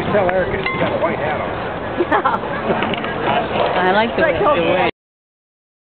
always tell Erica she's got a white hat on. Yeah. I like the, the way.